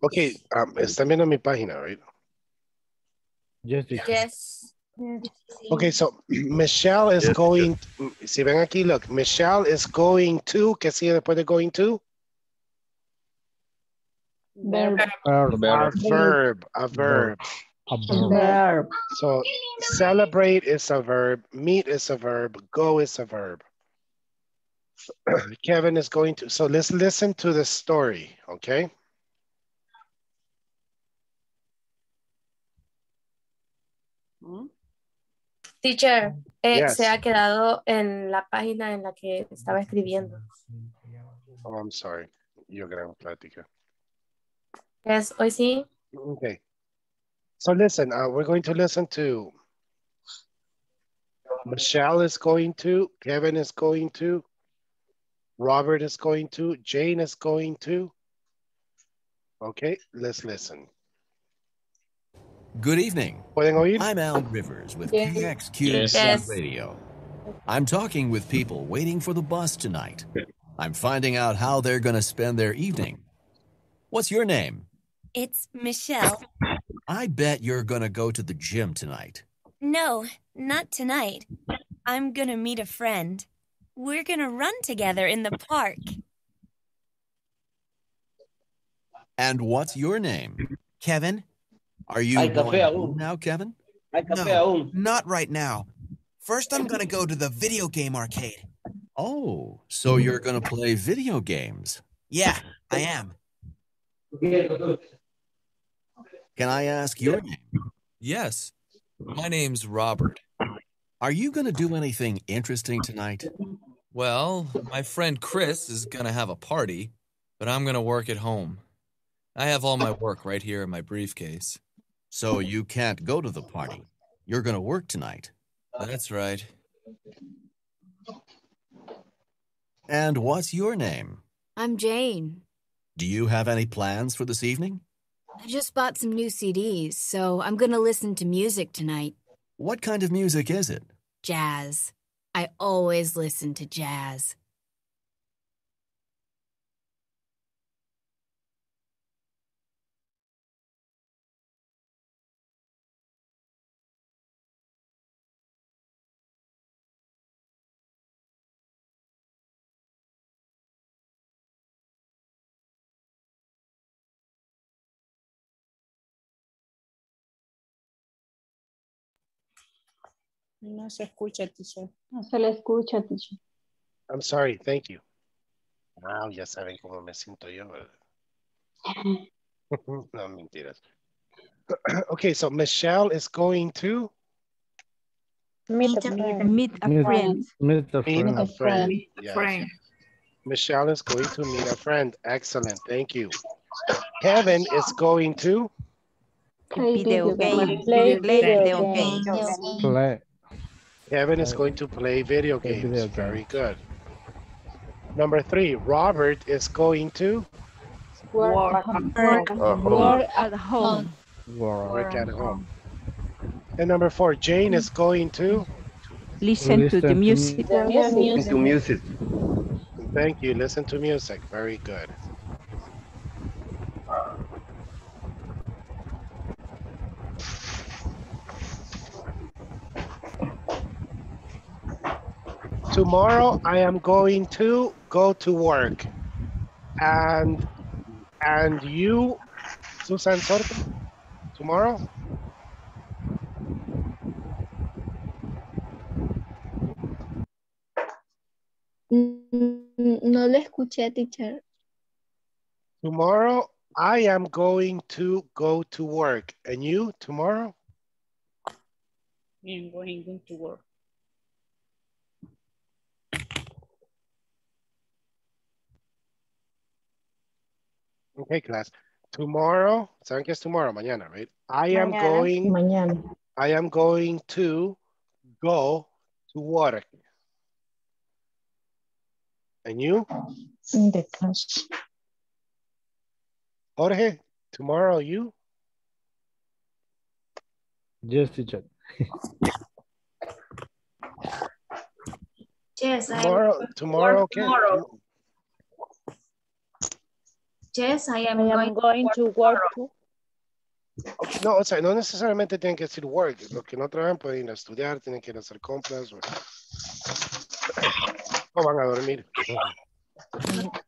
Okay, um, están viendo mi página, right? Yes. Yes. Okay, so [clears throat] Michelle is going, si ven aquí, look, Michelle is going to, ¿qué sigue después de going to? Verb. Verb. A verb, a verb. A verb. Verb. So celebrate is a verb, meet is a verb, go is a verb. [clears throat] Kevin is going to, so let's listen to the story, okay? Teacher, eh, Yes. se ha quedado en la página en la que estaba escribiendo. Oh, I'm sorry. Yo gran plática. Yes, hoy sí. Okay. So listen, uh, we're going to listen to Michelle is going to, Kevin is going to, Robert is going to, Jane is going to. Okay, let's listen. Good evening. ¿Pueden oír? I'm Al Rivers with Yes. KXQ Yes. Yes. Radio. I'm talking with people waiting for the bus tonight. I'm finding out how they're going to spend their evening. What's your name? It's Michelle. [laughs] I bet you're going to go to the gym tonight. No, not tonight. I'm gonna meet a friend. We're gonna run together in the park. And what's your name? Kevin? Are you going café home aún. now, Kevin? No, not right now. First, I'm gonna go to the video game arcade. Oh, so you're going to play video games. Yeah, I am. Can I ask your name? Yes, my name's Robert. Are you going to do anything interesting tonight? Well, my friend Chris is gonna have a party, but I'm gonna work at home. I have all my work right here in my briefcase. So you can't go to the party. You're going to work tonight. That's right. And what's your name? I'm Jane. Do you have any plans for this evening? I just bought some new CDs, so I'm gonna listen to music tonight. What kind of music is it? Jazz. I always listen to jazz. No se escucha, teacher. No se le escucha, teacher. I'm sorry, thank you. Wow, ya saben cómo me siento yo. ¿verdad? [laughs] no, mentiras. [clears throat] Okay, so Michelle is going to Meet a Meet a- friend. meet a friend. Meet a meet friend. a friend. friend. Yes. Michelle is going to meet a friend. Excellent, thank you. Kevin is going to Play Video video games. Play Play video video games. games. Play. Kevin is uh, going to play video games. video Very good. Number three, Robert is going to Work. Work Work at home. Work. work at home. And number four, Jane is going to Listen to Listen the to music. The music. To music. Thank you. Listen to music. Very good. Tomorrow I am going to go to work. And and you, Susan Sorto, tomorrow? Mm, No le escuché, teacher. Tomorrow I am going to go to work. And you tomorrow? I'm going to work. Okay, class. Tomorrow, ¿saben qué es tomorrow? Mañana, right? I am Mañana. going, Mañana. I am going to go to work. And you, In the class. Jorge, tomorrow you? Yes, teacher. Yes, I am Tomorrow, going to tomorrow, work okay. tomorrow. Yes, I am I going, am going to work too. Okay, No, o sea, no necesariamente tienen que decir work. Los que no trabajan pueden ir a estudiar, tienen que ir a hacer compras o, o van a dormir. [laughs]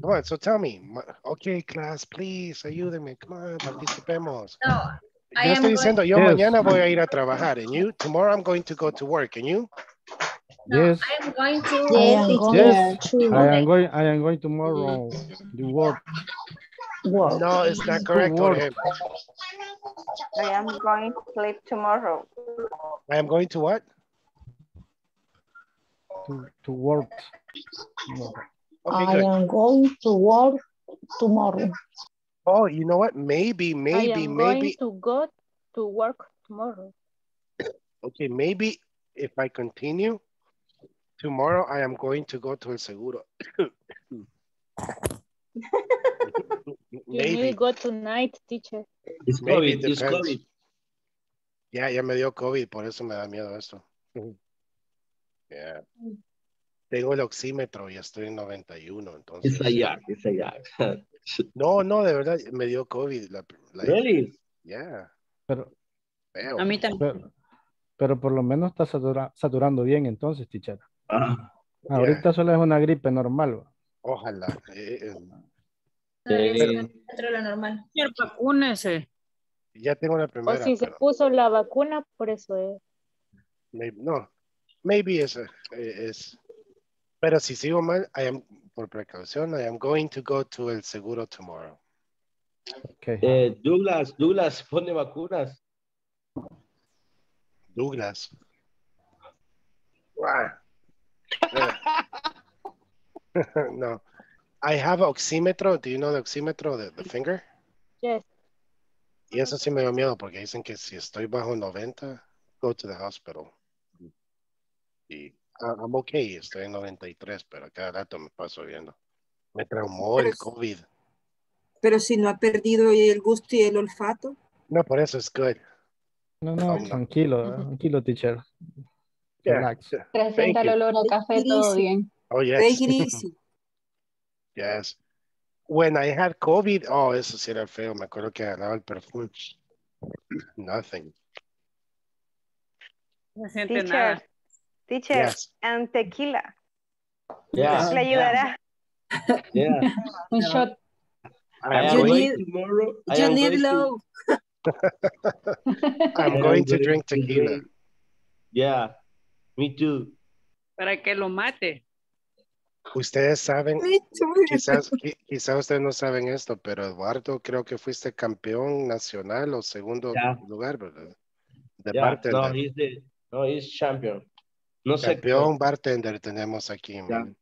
Come on, so tell me. Okay, class, please, ayúdenme. Come on, participemos. No, I Yo am estoy going, diciendo, yo Yes. mañana voy a ir a trabajar. And you, tomorrow I'm going to go to work. And you? No, Yes. I am going to Yes, teacher. Yes. I am going. I am going tomorrow. to work. Work. No, it's not correct, work. Jorge. I am going to sleep tomorrow. I am going to what? To, to work. No. Okay, I good. am going to work tomorrow. Oh, you know what? Maybe, I maybe, am going maybe. to go to work tomorrow. [coughs] Okay, maybe if I continue, tomorrow I am going to go to El Seguro. [laughs] You maybe. need go tonight, teacher. It's Maybe COVID, it's. COVID. Ya, ya me dio COVID, por eso me da miedo esto. Yeah. Tengo el oxímetro y estoy en 91, entonces. It's a yak, it's a yak. [laughs] No, no, de verdad, me dio COVID. La, la- really? Yeah, Pero, feo. A mí también. pero, pero por lo menos está satura- saturando bien entonces, teacher. Ah, Ahorita solo es una gripe normal. ¿va? Ojalá. eh, eh, Todavía Sí. normal. Vacúnese. ya tengo la O primera. si se pero puso la vacuna, por eso es. maybe- no, maybe es, eh, es. Pero si sigo mal, I am, por precaución, I am going to go to El Seguro tomorrow. Okay. Eh, Douglas, Douglas, pone vacunas. Douglas. Wow. [laughs] no. I have oxímetro. Do you know the oxímetro, the, the finger? Yes. Y eso sí me dio miedo porque dicen que si estoy bajo 90, go to the hospital. Y ah, I'm okay, estoy en 93, pero a cada rato me paso viendo. Me traumó el Pero- COVID. Pero si no ha perdido el gusto y el olfato. No, por eso es good. No, no, Oh, no. tranquilo, tranquilo, teacher. Yeah, Relax. yeah. Presenta you. el olor a café, todo bien. Oh, yes. Take it easy. Yes. When I had COVID, oh, eso sí era feo. Me acuerdo que agarraba el perfume. [clears throat] Nothing. No siente Teacher, nada. teacher, Yes. and tequila. Yeah, Le ayudará. yeah. [laughs] Un shot. You need- tomorrow. I You am need love. I'm going to [laughs] drink tequila. Yeah, me too. Para que lo mate. Ustedes saben, quizás, qui- quizás ustedes no saben esto, pero Eduardo, creo que fuiste campeón nacional o segundo Yeah. lugar, ¿verdad? De Yeah, parte no, de... he's the no, he's champion. No sé. Campeón bartender tenemos aquí. man.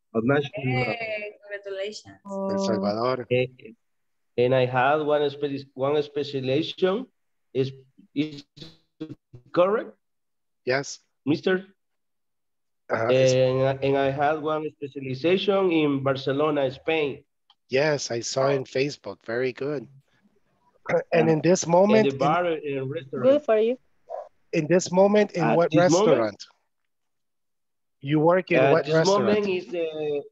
Hey, congratulations. El Salvador. Eh, And I had one, spe- one specialization. Is, is correct, Yes. mister? Uh, it's- And, and I had one specialization in Barcelona, Spain. yes, I saw in Facebook. Very good. And in this In moment, the in, bar and restaurant. Good for you. in this moment, in At what this moment? restaurant? You work in At what this restaurant? moment is the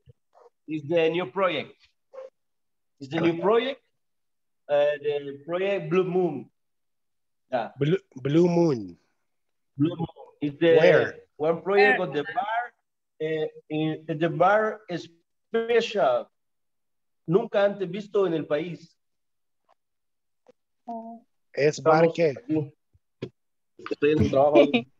is the new project. It's the new project. Uh, the project Blue Moon. Yeah, Blue, Blue Moon. Blue Moon. It's the Where? One project of the bar. Uh, in, the bar special. Nunca antes visto en el país. Es bar qué? Estoy en el trabajo. [laughs]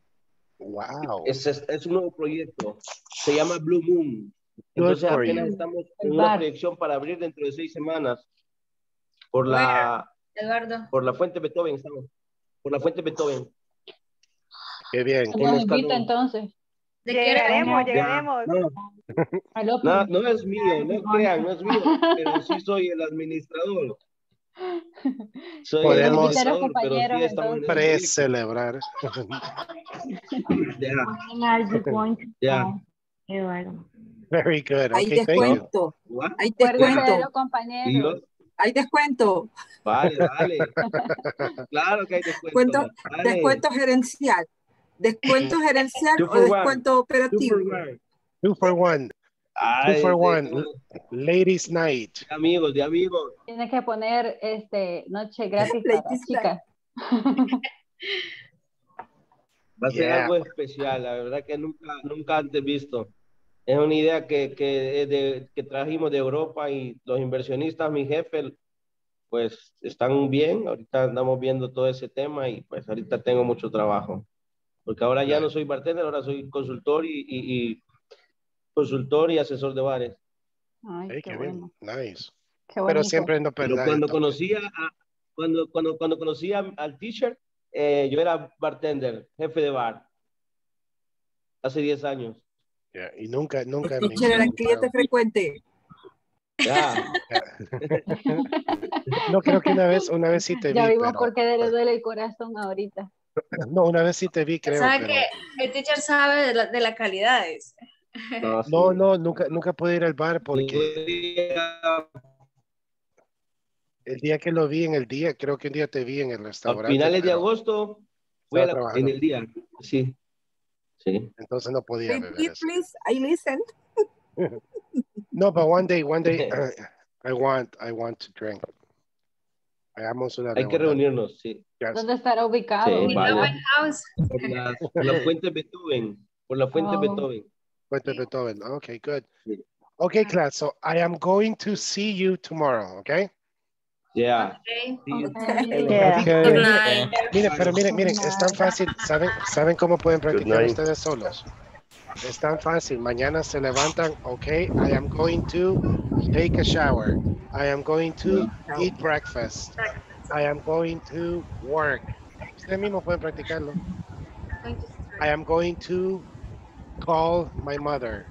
Wow. Es, es, es un nuevo proyecto. Se llama Blue Moon. Entonces for apenas you. estamos en una proyección para abrir dentro de seis semanas. Por la, Eduardo. por la fuente Beethoven estamos. Por la fuente Beethoven. Qué bien. En Nos Escalón. invita entonces. ¿De qué Llegaremos, era? llegaremos. No, [laughs] Al Open. no, no es mío, no crean, no es mío, pero sí soy el administrador. [laughs] Soy el Podemos- administrador, pero sí estamos en el proyecto. Pre-celebrar. Ya, When are you going to ya. go, Eduardo? Very good. Hay Okay, thank you. descuento. What? Hay Acuérdense de descuento. los compañeros. Dios, Hay descuento. Vale, vale. [laughs] Claro que hay descuento. Descuento, Vale. descuento gerencial. Descuento gerencial Two o for one. descuento Two operativo. for one. Two for one. Ay, Two for one. Ladies night. de amigos, de amigos. Tienes que poner este noche [laughs] gratis para chicas. [laughs] Va a ser Yeah. algo especial, la verdad que nunca, nunca antes visto. Es una idea que, que, es de- que trajimos de Europa y los inversionistas, mi jefe, pues están bien. Ahorita andamos viendo todo ese tema y pues ahorita tengo mucho trabajo. Porque ahora ya no soy bartender, ahora soy consultor y, y- y consultor y asesor de bares. Ay, Hey, qué qué bueno. bien. Nice. Qué Pero siempre no Pero cuando conocía a, cuando, cuando, cuando conocía al teacher, eh, yo era bartender, jefe de bar. Hace 10 años. Yeah, Y nunca, nunca. El teacher era cliente frecuente. Ya. [laughs] No, creo que una vez, una vez sí te vi, Ya vimos pero... por qué le duele el corazón ahorita. No, una vez sí te vi, creo, ¿Sabe pero... que el teacher sabe de la, de la calidad? dice? No, no, nunca, nunca pude ir al bar porque el día que lo vi en el día, creo que un día te vi en el A restaurante. finales de agosto fue a la- en el día. Sí. Sí. Entonces no podía beber Repeat, eso. please. I listened. [laughs] No, but one day, one day, [laughs] I want, I want to drink. Hagamos una Hay que reunirnos, sí. Yes. ¿Dónde estará ubicado? Sí, vale. Por la, por la fuente Beethoven. Por la fuente Oh. Beethoven. Fuente Beethoven. Okay, good. Okay, class. So I am going to see you tomorrow, okay? Yeah. Okay. Sí. [laughs] Yeah. Okay. Good night. Miren, pero miren, miren, es tan fácil. ¿Saben, ¿saben cómo pueden practicar ustedes solos? Es tan fácil. Mañana se levantan, ok, I am going to take a shower. I am going to eat breakfast. I am going to work. Ustedes mismos pueden practicarlo. I am going to call my mother.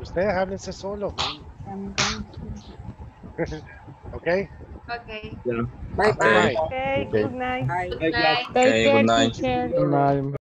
Ustedes háblense solos, man. [laughs] ¿Ok? Okay. Bye bye. Bye. Okay, Okay. good night. Bye. Bye, class. Take Okay, care, good night. teacher. Good night.